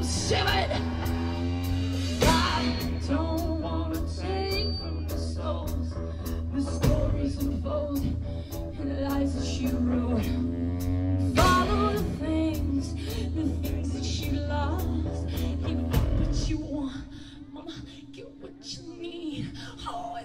I'm. I don't wanna take from the souls the stories unfold and the lies that she wrote. Follow the things, the things that she loves. Give up what you want, mama. Get what you need. Oh,